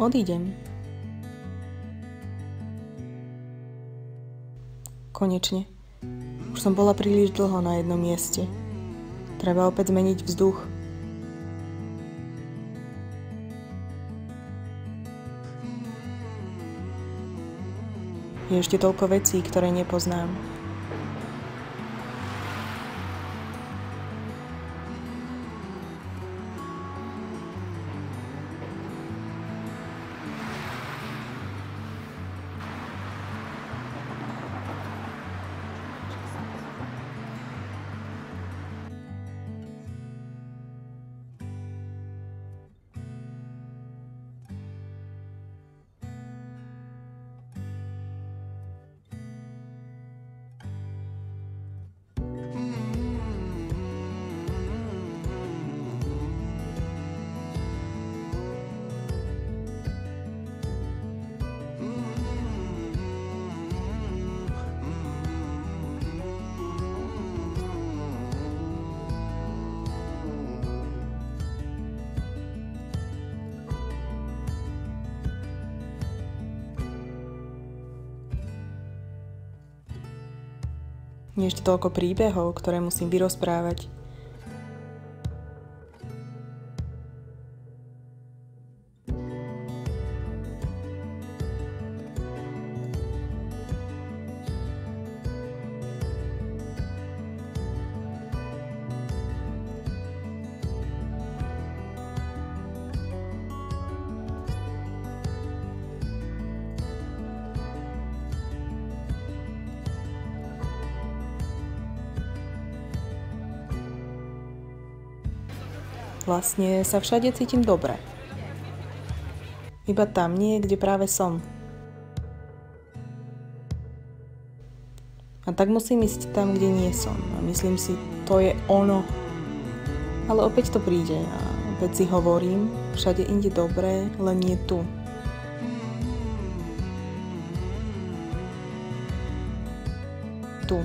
Odídem. Konečne. Som bola príliš dlho na jednom mieste. Treba opäť zmeniť vzduch. Je ešte toľko vecí, ktoré nepoznám. Je ešte toľko príbehov, ktoré musím vyrozprávať. Vlastne sa všade cítim dobre. Iba tam nie, kde práve som. A tak musím ísť tam, kde nie som. A myslím si, to je ono. Ale opäť to príde a opäť si hovorím, všade inde dobré, len nie tu. Tu.